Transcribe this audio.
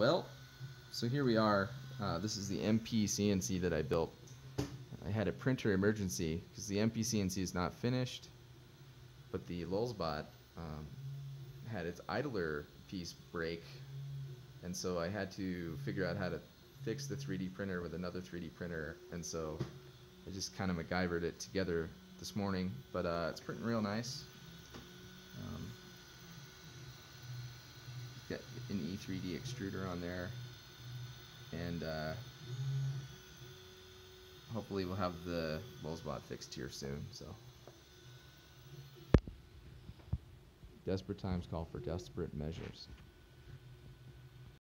well, so here we are. Uh, this is the MP CNC that I built. I had a printer emergency because the MP CNC is not finished, but the Lulzbot um, had its idler piece break, and so I had to figure out how to fix the 3D printer with another 3D printer, and so I just kind of MacGyvered it together this morning, but uh, it's printing real nice. Um, got an E3D extruder on there, and uh, hopefully we'll have the Lulzbot fixed here soon. So, desperate times call for desperate measures.